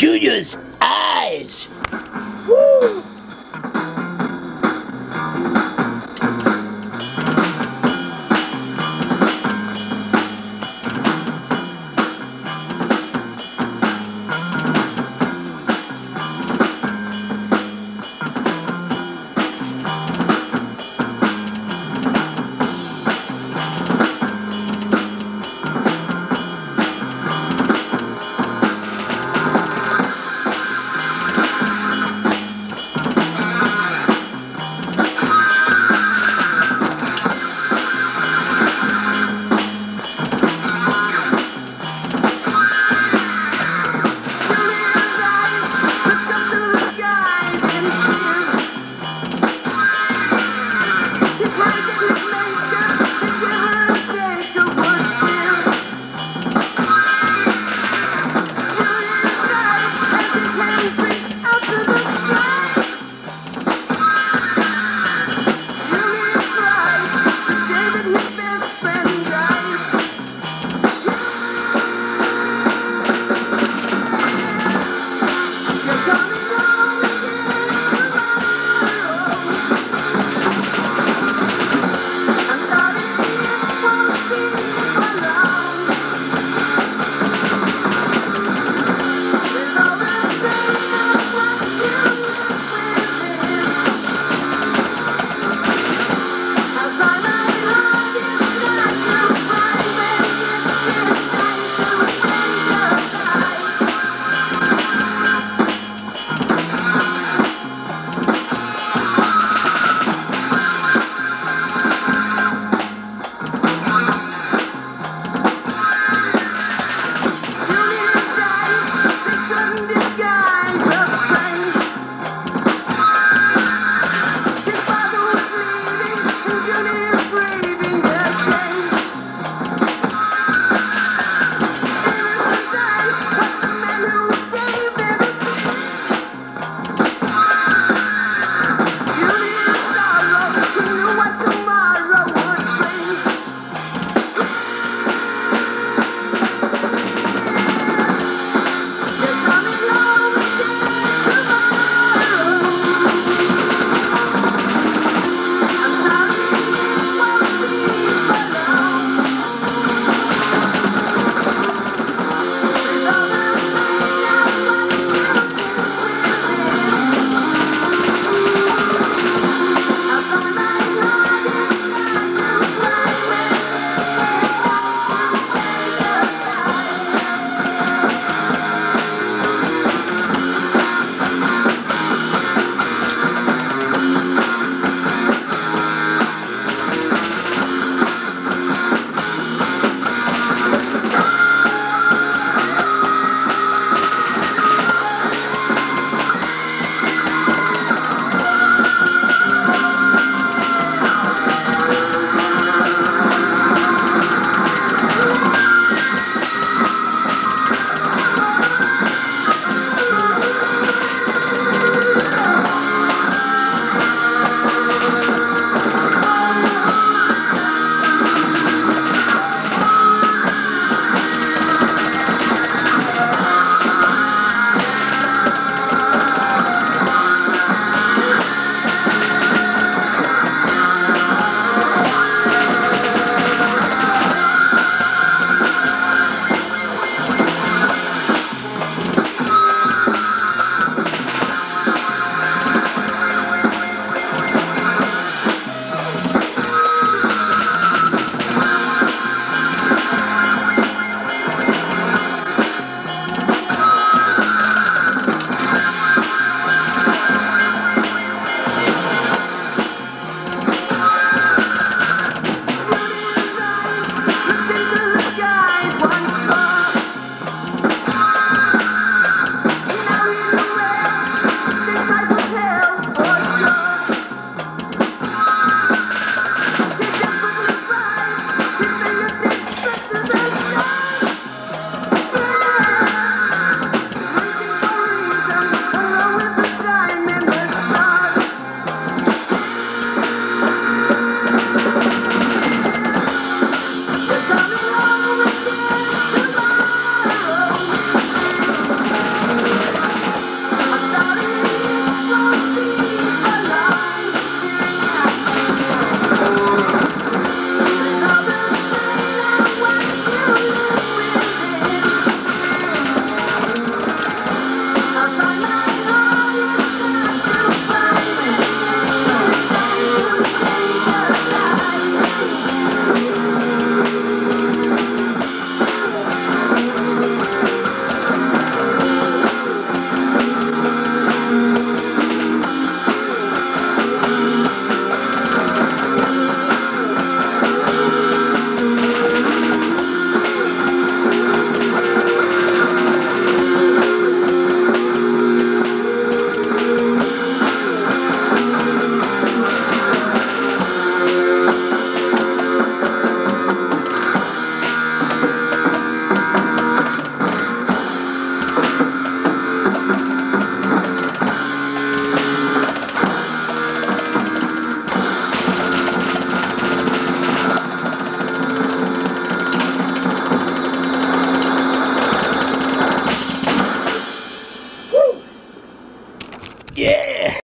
Junior's eyes. Woo!